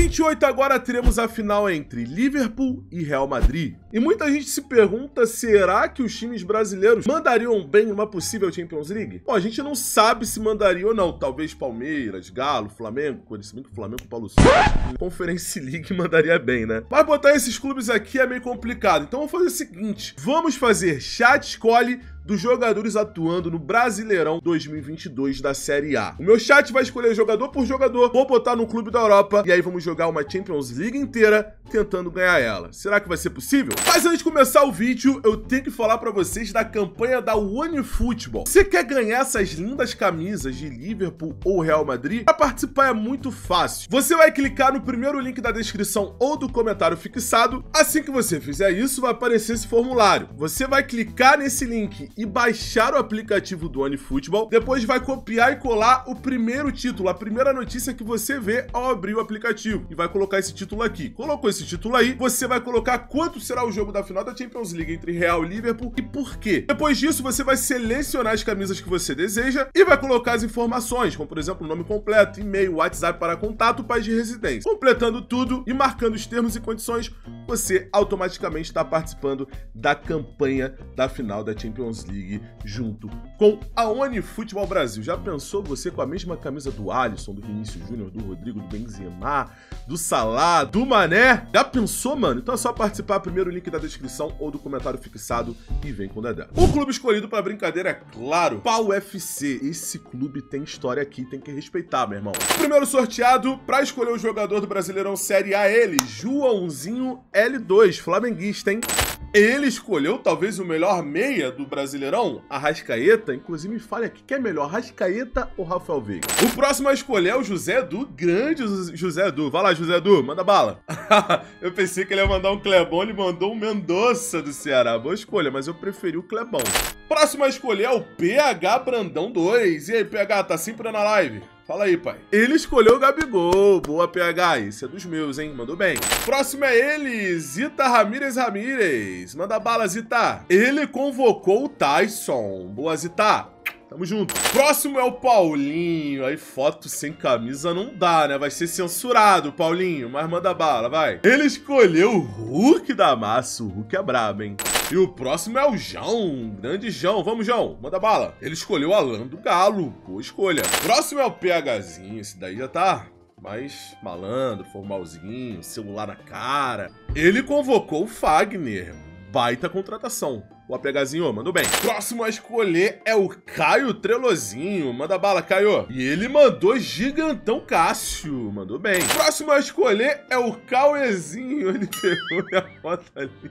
28 agora teremos a final entre Liverpool e Real Madrid. E muita gente se pergunta, será que os times brasileiros mandariam bem numa possível Champions League? Bom, a gente não sabe se mandaria ou não. Talvez Palmeiras, Galo, Flamengo, conhecimento Flamengo, Paulo Souza, Conference League mandaria bem, né? Mas botar esses clubes aqui é meio complicado. Então vamos fazer o seguinte, vamos fazer chat escolhe dos jogadores atuando no Brasileirão 2022 da Série A. O meu chat vai escolher jogador por jogador, vou botar no clube da Europa e aí vamos jogar uma Champions League inteira tentando ganhar ela. Será que vai ser possível? Mas antes de começar o vídeo, eu tenho que falar para vocês da campanha da OneFootball. Você quer ganhar essas lindas camisas de Liverpool ou Real Madrid? Para participar é muito fácil. Você vai clicar no primeiro link da descrição ou do comentário fixado. Assim que você fizer isso, vai aparecer esse formulário. Você vai clicar nesse link e baixar o aplicativo do OneFootball. Depois vai copiar e colar o primeiro título, a primeira notícia que você vê ao abrir o aplicativo. E vai colocar esse título aqui. Colocou esse título aí, você vai colocar quanto será o jogo da final da Champions League entre Real e Liverpool e por quê. Depois disso, você vai selecionar as camisas que você deseja e vai colocar as informações, como por exemplo, nome completo, e-mail, WhatsApp para contato, país de residência. Completando tudo e marcando os termos e condições, você automaticamente está participando da campanha da final da Champions League junto com a Oni Futebol Brasil. Já pensou você com a mesma camisa do Alisson, do Vinícius Júnior, do Rodrigo, do Benzema, do Salah, do Mané? Já pensou, mano? Então é só participar, primeiro link da descrição ou do comentário fixado e vem com o Dedé. O clube escolhido para brincadeira é claro, Pau FC. Esse clube tem história aqui, tem que respeitar, meu irmão. Primeiro sorteado para escolher o jogador do Brasileirão Série A, ele, Joãozinho L2, flamenguista, hein? Ele escolheu talvez o melhor meia do Brasileirão, a Rascaeta. Inclusive, me fale aqui, quem é melhor, Rascaeta ou Rafael Veiga? O próximo a escolher é o José Edu, grande José Edu. Vai lá, José Edu, manda bala. eu pensei que ele ia mandar um Clebão, ele mandou um Mendonça do Ceará. Boa escolha, mas eu preferi o Clebão. Próximo a escolher é o PH Brandão 2. E aí, PH, tá sempre na live? Fala aí, pai. Ele escolheu o Gabigol. Boa, PH. Esse é dos meus, hein? Mandou bem. Próximo é ele, Zita Ramírez Ramírez. Manda bala, Zita. Ele convocou o Tyson. Boa, Zita. Tamo junto. Próximo é o Paulinho. Aí foto sem camisa não dá, né? Vai ser censurado, Paulinho. Mas manda bala, vai. Ele escolheu o Hulk da massa. O Hulk é brabo, hein? E o próximo é o João. Grande João. Vamos, João. Manda bala. Ele escolheu o Alan do Galo. Boa escolha. Próximo é o PHzinho. Esse daí já tá mais malandro, formalzinho, celular na cara. Ele convocou o Fagner. Baita contratação. O APHzinho, mandou bem. Próximo a escolher é o Caio Trelozinho. Manda bala, Caio. E ele mandou Gigantão Cássio. Mandou bem. Próximo a escolher é o Cauezinho. Ele pegou minha foto ali.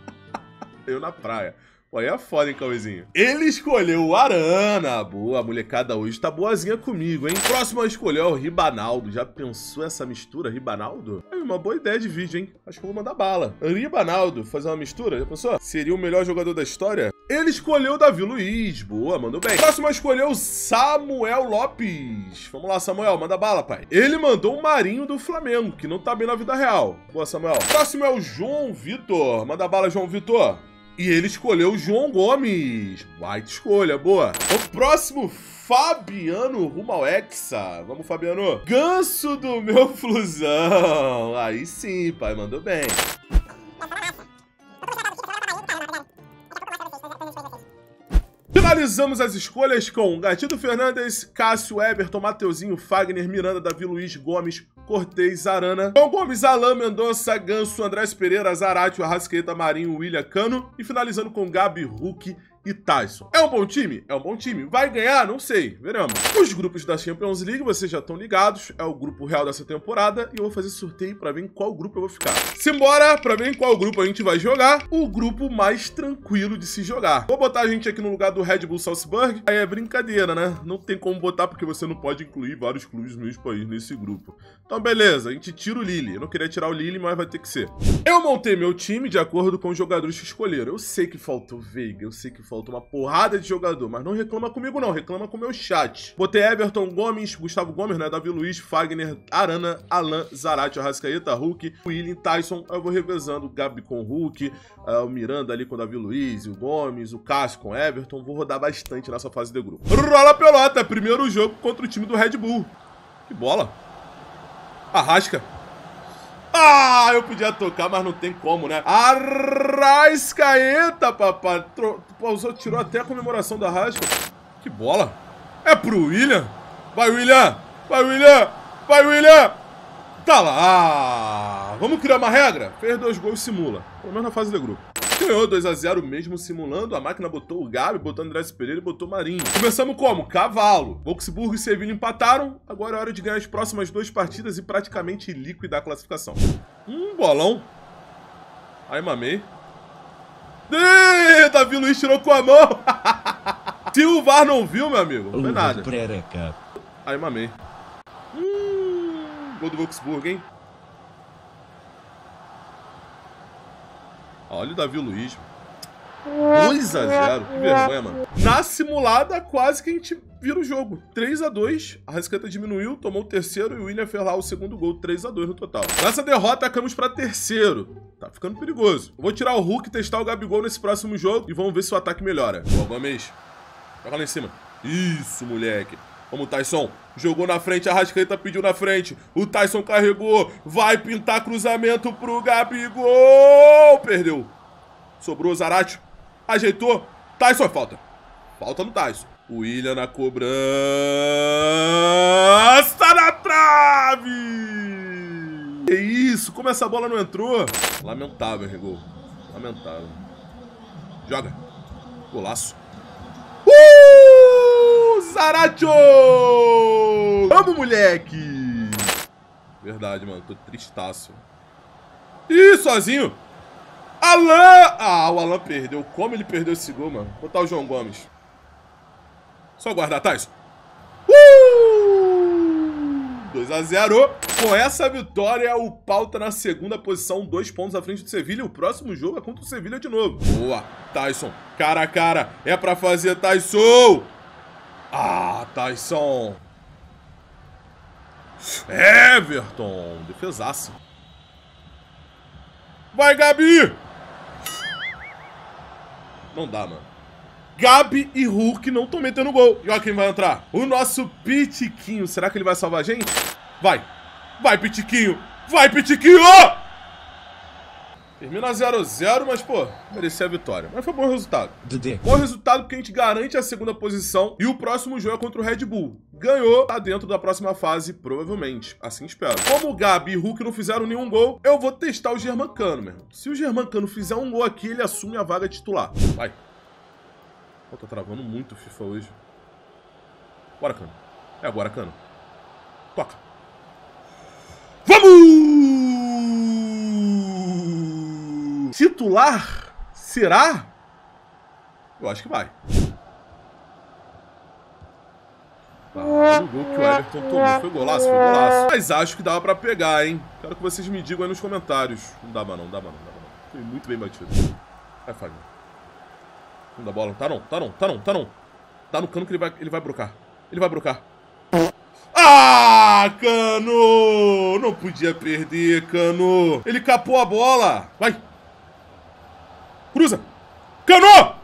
Eu na praia. Aí é foda, hein, Cauêzinho? Ele escolheu o Arana. Boa, a molecada hoje tá boazinha comigo, hein? Próximo a escolher é o Ribanaldo. Já pensou essa mistura, Ribanaldo? É uma boa ideia de vídeo, hein? Acho que eu vou mandar bala. Ribanaldo, fazer uma mistura, já pensou? Seria o melhor jogador da história? Ele escolheu o Davi Luiz. Boa, mandou bem. Próximo a escolher o Samuel Lopes. Vamos lá, Samuel, manda bala, pai. Ele mandou o Marinho do Flamengo, que não tá bem na vida real. Boa, Samuel. Próximo é o João Vitor. Manda bala, João Vitor. E ele escolheu o João Gomes. Baita escolha, boa. O próximo, Fabiano rumo ao Hexa. Vamos, Fabiano. Ganso do meu flusão. Aí sim, pai, mandou bem. Finalizamos as escolhas com Gatito Fernandes, Cássio, Everton, Mateuzinho, Fagner, Miranda, Davi Luiz, Gomes, Cortez, Arana, João Gomes, Alain, Mendonça, Ganso, Andrés Pereira, Zarate, Arrasqueta, Marinho, William Cano. E finalizando com Gabi, Hulk e Tyson. É um bom time? É um bom time. Vai ganhar? Não sei. Veremos. Os grupos da Champions League, vocês já estão ligados. É o grupo real dessa temporada. E eu vou fazer sorteio para ver em qual grupo eu vou ficar. Simbora para ver em qual grupo a gente vai jogar. O grupo mais tranquilo de se jogar. Vou botar a gente aqui no lugar do Red Bull Salzburg. Aí é brincadeira, né? Não tem como botar porque você não pode incluir vários clubes do mesmo país nesse grupo. Então, beleza. A gente tira o Lille. Eu não queria tirar o Lille, mas vai ter que ser. Eu montei meu time de acordo com os jogadores que escolheram. Eu sei que faltou Veiga. Eu sei que falta uma porrada de jogador, mas não reclama comigo não, reclama com o meu chat. Botei Everton Gomes, Gustavo Gomes, né, Davi Luiz, Fagner, Arana, Alan, Zarate, Arrascaeta, Hulk, William, Tyson, eu vou revezando Gabi com Hulk, uh, o Miranda ali com o Davi Luiz, o Gomes, o Cássio com Everton, vou rodar bastante nessa fase de grupo. Rola pelota, primeiro jogo contra o time do Red Bull. Que bola. Arrasca. Ah, eu podia tocar, mas não tem como, né? Arrascaeta, papai. Pausou, tirou até a comemoração da Rasca. Que bola. É pro William. Vai, William. Vai, William. Vai, William. Tá lá. Vamos criar uma regra? Fez dois gols, simula. Pelo menos na fase de grupo. Ganhou 2x0 mesmo simulando. A máquina botou o Gabi, botou o André Pereira e botou o Marinho. Começamos como? Cavalo. Wolfsburgo e Sevilla empataram. Agora é hora de ganhar as próximas duas partidas e praticamente liquidar a classificação. Um bolão. Aí mamei. Ih, Davi Luiz tirou com a mão. Se o VAR não viu, meu amigo, não foi nada. Aí mamei. Hum, gol do Wolfsburgo, hein? Olha o Davi Luiz. 2 a 0 Que vergonha, mano. Na simulada, quase que a gente vira o jogo. 3 a 2 A Rascaeta diminuiu, tomou o terceiro e o William fez lá o segundo gol. 3 a 2 no total. Nessa derrota, acabamos para terceiro. Tá ficando perigoso. vou tirar o Hulk e testar o Gabigol nesse próximo jogo e vamos ver se o ataque melhora. Boa, Gomes. Joga lá em cima. Isso, moleque. Vamos, Tyson. Jogou na frente, a Rascaeta pediu na frente. O Tyson carregou. Vai pintar cruzamento pro Gabigol. Perdeu. Sobrou o Zarate. Ajeitou. Tyson, falta. Falta no Tyson. O William na cobrança. Na trave! Que isso? Como essa bola não entrou? Lamentável, Regol. Lamentável. Joga. Golaço. Zaracho! Vamos, moleque! Verdade, mano. Tô tristaço. Ih, sozinho. Alan! Ah, o Alan perdeu. Como ele perdeu esse gol, mano? Vou botar o João Gomes. Só guardar, Tyson. Uh! 2 a 0 Com essa vitória, o Pau tá na segunda posição, dois pontos à frente do Sevilha. O próximo jogo é contra o Sevilha de novo. Boa, Tyson. Cara a cara. É pra fazer, Tyson. Ah, Tyson. Everton. Defesaça. Vai, Gabi! Não dá, mano. Gabi e Hulk não estão metendo gol. E olha quem vai entrar. O nosso Pitiquinho. Será que ele vai salvar a gente? Vai. Vai, Pitiquinho. Vai, Pitiquinho! Termina 0x0, mas, pô, merecia a vitória. Mas foi bom resultado. Bom resultado porque a gente garante a segunda posição e o próximo jogo é contra o Red Bull. Ganhou, tá dentro da próxima fase, provavelmente. Assim espero. Como o Gabi e Hulk não fizeram nenhum gol, eu vou testar o Germancano, meu irmão. Se o Germancano fizer um gol aqui, ele assume a vaga titular. Vai. Pô, tô travando muito o FIFA hoje. Bora, Cano. É agora, Cano. Toca. Vamos! Titular? Será? Eu acho que vai. Ah, o gol que o Everton tomou foi golaço, foi golaço. Mas acho que dava pra pegar, hein? Quero que vocês me digam aí nos comentários. Não dava não, não dava não, não dava não. Foi muito bem batido. Vai, Fábio. Não dá bola. Tá não, tá não, tá não, tá não. Tá no cano que ele vai, ele vai brocar. Ele vai brocar. Ah, Cano! Não podia perder, Cano. Ele capou a bola. Vai. Cruza. Cano!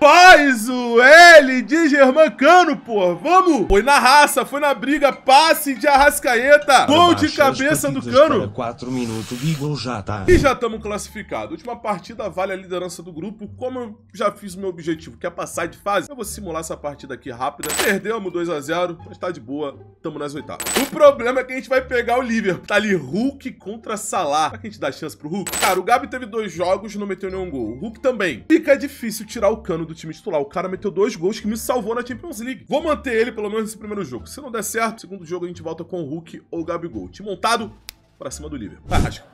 Faz o L de Germancano, pô. Vamos! Foi na raça, foi na briga. Passe de Arrascaeta. Gol de cabeça do Cano. 4 minutos gol já tá. E já estamos classificados. Última partida vale a liderança do grupo. Como eu já fiz o meu objetivo, que é passar de fase, eu vou simular essa partida aqui rápida. Perdemos 2 a 0 mas tá de boa. Tamo nas oitavas. O problema é que a gente vai pegar o Liverpool. Tá ali Hulk contra Salah. Será que a gente dá chance pro Hulk? Cara, o Gabi teve dois jogos, não meteu nenhum gol. O Hulk também. Fica difícil tirar o cano do time titular. O cara meteu dois gols que me salvou na Champions League. Vou manter ele pelo menos nesse primeiro jogo. Se não der certo, segundo jogo a gente volta com o Hulk ou o Gabigol. Time montado pra cima do Liverpool. Arrasca.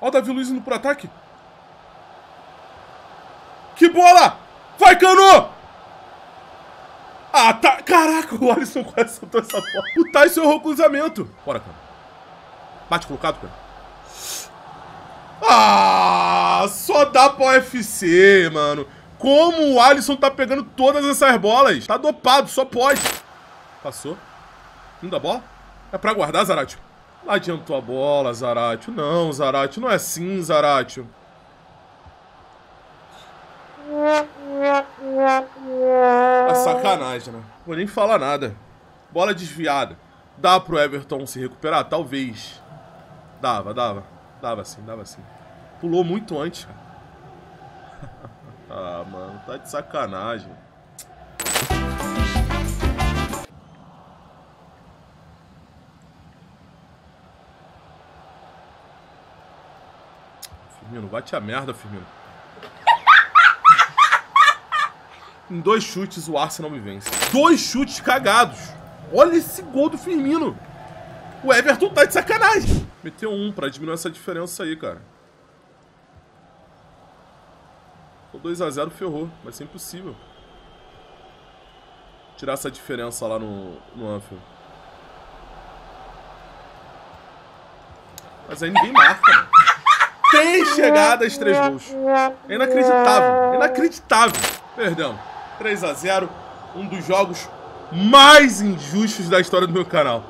Ó o Davi Luiz indo pro ataque. Que bola! Vai, Cano! Ah, tá. Caraca, o Alisson quase soltou essa bola. O Tyson errou o cruzamento. Bora, Cano. Bate colocado, cara. Ah, só dá pra UFC, mano. Como o Alisson tá pegando todas essas bolas? Tá dopado, só pode. Passou. Não dá bola? É pra guardar, Zaratio? Não adiantou a bola, Zaratio. Não, Zaratio. Não é assim, Zaratio. É sacanagem, né? Vou nem falar nada. Bola desviada. Dá pro Everton se recuperar? Talvez. Dava, dava. Dava sim, dava sim. Pulou muito antes, cara. Ah, mano, tá de sacanagem. Firmino, bate a merda, Firmino. Em dois chutes o Arsenal me vence. Dois chutes cagados. Olha esse gol do Firmino. O Everton tá de sacanagem. Meteu um pra diminuir essa diferença aí, cara. O 2x0 ferrou. Vai ser impossível. Tirar essa diferença lá no, no Anfield. Mas aí ninguém marca, mano. Tem chegadas, três gols. É inacreditável. Inacreditável. Perdão. 3 a 0 Um dos jogos mais injustos da história do meu canal.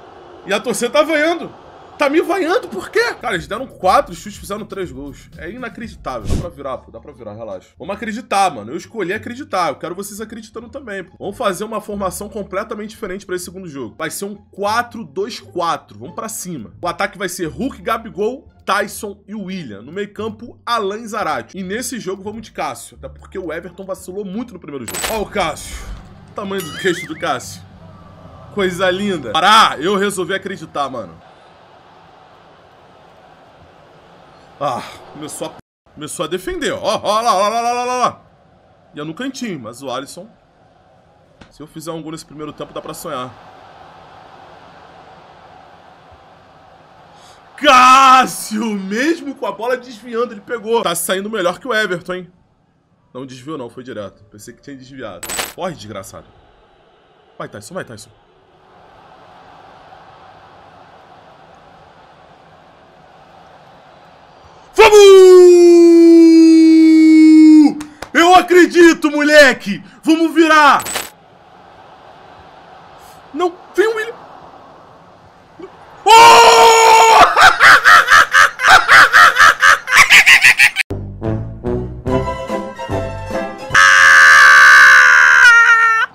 E a torcida tá vaiando. Tá me vaiando por quê? Cara, eles deram quatro chutes, fizeram três gols. É inacreditável. Dá pra virar, pô. Dá pra virar, relaxa. Vamos acreditar, mano. Eu escolhi acreditar. Eu quero vocês acreditando também, pô. Vamos fazer uma formação completamente diferente pra esse segundo jogo. Vai ser um 4-2-4. Vamos pra cima. O ataque vai ser Hulk, Gabigol, Tyson e William. No meio campo, Alan Zarate. E nesse jogo vamos de Cássio. Até porque o Everton vacilou muito no primeiro jogo. Ó o Cássio. O tamanho do queixo do Cássio. Coisa linda. Pará, eu resolvi acreditar, mano. Ah, começou a, começou a defender, ó. Ó, lá, lá, lá, lá, lá, lá. Ia no cantinho, mas o Alisson... Se eu fizer um gol nesse primeiro tempo, dá pra sonhar. Cássio! Mesmo com a bola desviando, ele pegou. Tá saindo melhor que o Everton, hein? Não desviou não, foi direto. Pensei que tinha desviado. Corre, desgraçado. Vai, Tyson, vai, Tyson. Vamos! Eu acredito, Vamos virar! Não, o William! Oh!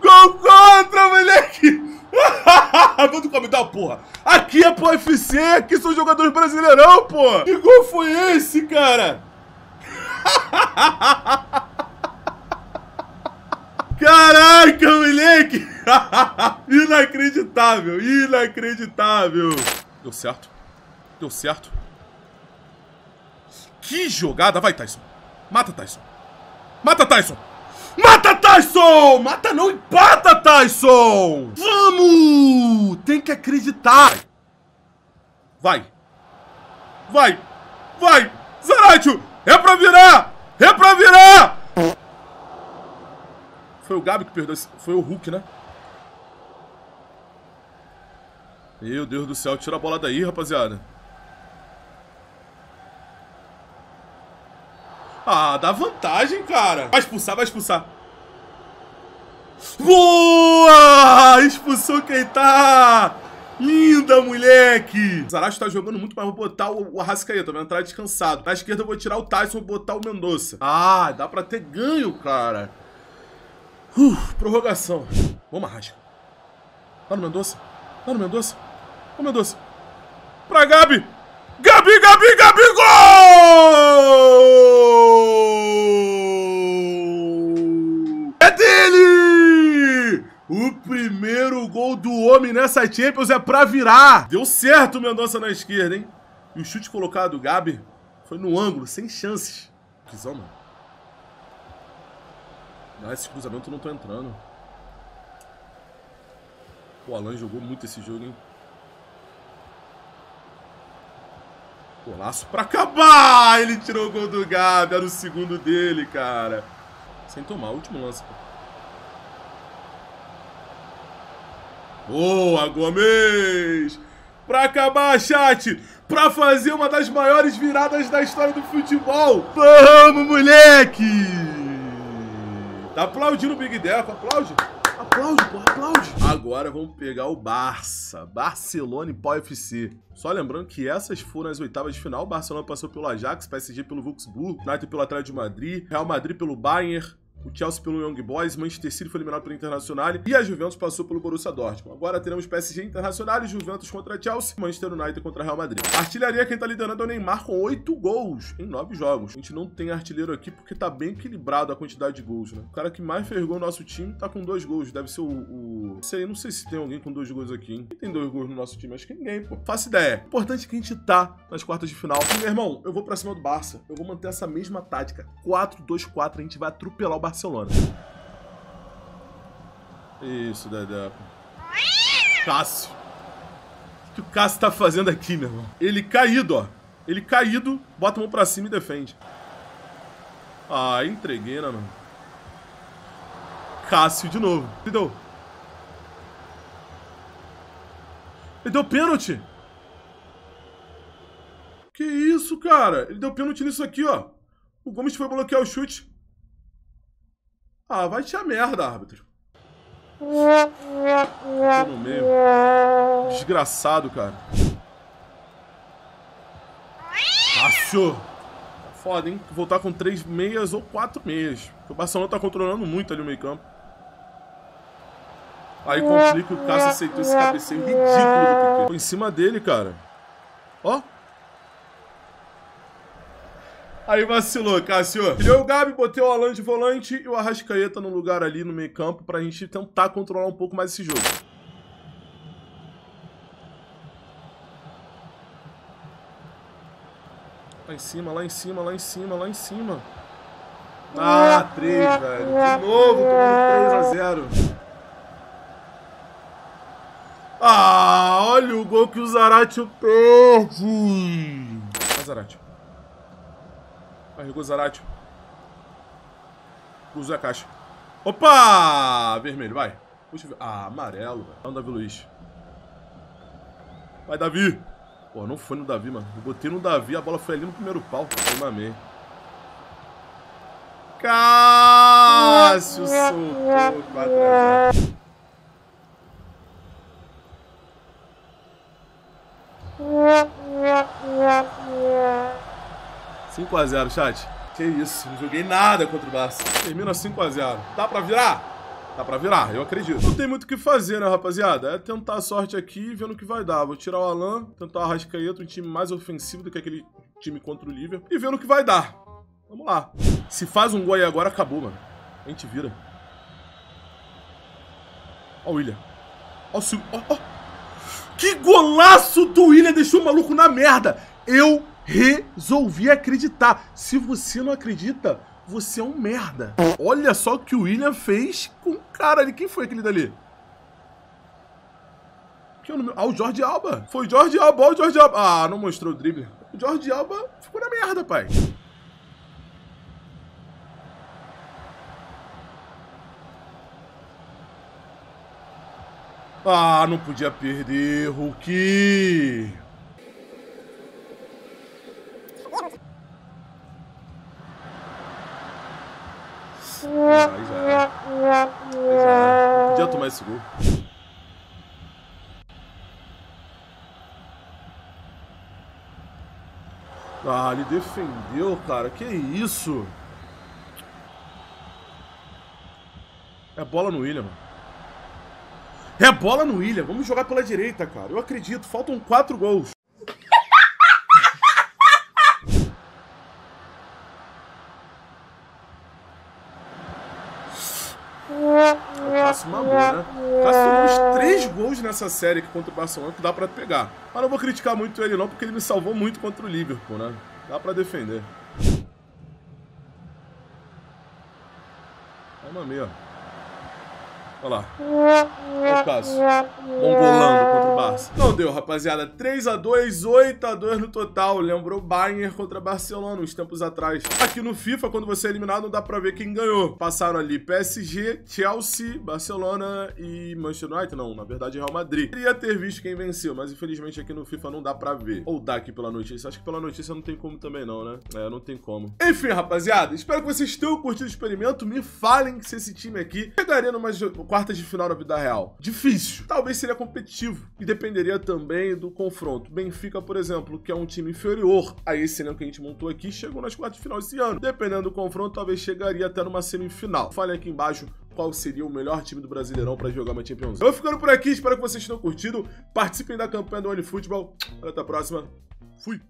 Contra, moleque! Manda um comentário, porra! Aqui é pro UFC, aqui são jogadores brasileirão, pô! Que gol foi esse, cara? Caraca, moleque! inacreditável, inacreditável! Deu certo. Deu certo. Que jogada! Vai, Tyson. Mata, Tyson. Mata, Tyson. Mata, Tyson! Mata não, empata, Tyson! Vamos! Tem que acreditar. Vai. Vai. Vai. Zaratio! É pra virar! É pra virar! Foi o Gabi que perdeu. Foi o Hulk, né? Meu Deus do céu, tira a bola daí, rapaziada. Ah, dá vantagem, cara. Vai expulsar, vai expulsar. Boa! Expulsou quem tá! Linda, moleque! O Zaracho tá jogando muito, mas vou botar o, o Arrascaeta, vai entrar descansado. Na esquerda eu vou tirar o Tyson, vou botar o Mendonça. Ah, dá pra ter ganho, cara. Uh, prorrogação. Vamos, Arrasca. Lá no Mendonça. Lá no Mendonça. Ô, Mendonça. Pra Gabi. Gabi, Gabi, Gabi, gol! É dele! O primeiro gol do homem nessa Champions é pra virar. Deu certo o Mendonça na esquerda, hein? E o chute colocado do Gabi foi no ângulo, sem chances. Quizão, mano. Ah, cruzamento eu não tô entrando. O Alan jogou muito esse jogo, hein? Golaço pra acabar! Ele tirou o gol do Gabi, era o segundo dele, cara. Sem tomar, último lance. Boa, Gomes! Pra acabar, chat! Pra fazer uma das maiores viradas da história do futebol! Vamos, moleque! Tá aplaudindo o Big Deco, aplaude! Aplaude, pô, aplaude! Agora vamos pegar o Barça. Barcelona e Pau FC. Só lembrando que essas foram as oitavas de final. O Barcelona passou pelo Ajax, PSG pelo Wolfsburg, United pelo Atlético de Madrid, Real Madrid pelo Bayern, o Chelsea pelo Young Boys, Manchester City foi eliminado pelo Internacional e a Juventus passou pelo Borussia Dortmund. Agora teremos PSG Internacional, Juventus contra Chelsea, Manchester United contra Real Madrid. Artilharia quem tá liderando é o Neymar com 8 gols em 9 jogos. A gente não tem artilheiro aqui porque tá bem equilibrado a quantidade de gols, né? O cara que mais fez gol no nosso time tá com dois gols. Deve ser o. o... Não sei, não sei se tem alguém com dois gols aqui, hein? Quem tem dois gols no nosso time? Acho que ninguém, pô. Faço ideia. O importante é que a gente tá nas quartas de final. E, meu irmão, eu vou pra cima do Barça. Eu vou manter essa mesma tática. 4-2-4, a gente vai atropelar o Barcelona. Isso, Dedé. Cássio. O que o Cássio tá fazendo aqui, meu irmão? Ele caído, ó. Ele caído, bota a mão pra cima e defende. Ah, entreguei, né, mano? Cássio de novo. Ele deu. Ele deu pênalti. Que isso, cara? Ele deu pênalti nisso aqui, ó. O Gomes foi bloquear o chute. Ah, vai te a merda, árbitro. Tô no meio. Desgraçado, cara. Cássio. Tá foda, hein? Voltar com três meias ou quatro meias. O Barcelona tá controlando muito ali o meio campo. Aí complica o Cássio aceitou esse cabeceio ridículo do PP. Foi em cima dele, cara. Ó. Aí vacilou, Cássio. Tirei o Gabi, botei o Alan de volante e o Arrascaeta no lugar ali no meio campo pra gente tentar controlar um pouco mais esse jogo. Lá em cima, lá em cima, lá em cima, lá em cima. Ah, 3, velho. De novo, tomando 3 a 0. Ah, olha o gol que o Zaratio perde. Vai, Zaratio. Carregou o Zaratio. Usa a caixa. Opa! Vermelho, vai. Puxa, ah, amarelo, velho. Não, Davi Luiz. Vai, Davi. Pô, não foi no Davi, mano. Eu botei no Davi, a bola foi ali no primeiro pau. Eu mamei. Cássio soltou 4 a 0. Cinco a 0, chat. Que isso, não joguei nada contra o Barça. Termina 5 a 0. Dá pra virar? Dá pra virar, eu acredito. Não tem muito o que fazer, né, rapaziada? É tentar a sorte aqui e vendo o que vai dar. Vou tirar o Alan, tentar o Arrascaeta, um time mais ofensivo do que aquele time contra o Liverpool. E vendo o que vai dar. Vamos lá. Se faz um gol aí agora, acabou, mano. A gente vira. Ó o William. Ó o Sil... Ó, ó. Que golaço do William deixou o maluco na merda. Eu resolvi acreditar. Se você não acredita, você é um merda. Olha só o que o William fez com o cara ali. Quem foi aquele dali? Que é o nome? Ah, o Jorge Alba. Foi o Jorge Alba, olha o Jorge Alba. Ah, não mostrou o drible. O Jorge Alba ficou na merda, pai. Ah, não podia perder, Hulk. Esse gol. Ah, ele defendeu, cara. Que isso? É bola no William. É bola no William. Vamos jogar pela direita, cara. Eu acredito. Faltam quatro gols. Cássio mamou, né? Cássio tomou uns três gols nessa série aqui contra o Barcelona que dá pra pegar. Mas não vou criticar muito ele não, porque ele me salvou muito contra o Liverpool, né? Dá pra defender. Aí mamei, ó. Olha lá. Olha o Cássio. Mongolando contra o Barça. Não deu, rapaziada. 3x2, 8x2 no total. Lembrou Bayern contra Barcelona uns tempos atrás. Aqui no FIFA, quando você é eliminado, não dá pra ver quem ganhou. Passaram ali PSG, Chelsea, Barcelona e Manchester United. Não, na verdade Real Madrid. Queria ter visto quem venceu, mas infelizmente aqui no FIFA não dá pra ver. Ou dá aqui pela notícia. Acho que pela notícia não tem como também não, né? É, não tem como. Enfim, rapaziada. Espero que vocês tenham curtido o experimento. Me falem se esse time aqui chegaria numa quartas de final na vida real. Difícil. Talvez seria competitivo. E dependeria também do confronto. Benfica, por exemplo, que é um time inferior a esse elenco que a gente montou aqui, chegou nas quartas de final esse ano. Dependendo do confronto, talvez chegaria até numa semifinal. Fale aqui embaixo qual seria o melhor time do Brasileirão para jogar uma Champions League. Eu vou ficando por aqui, espero que vocês tenham curtido. Participem da campanha do OneFootball. Até a próxima. Fui!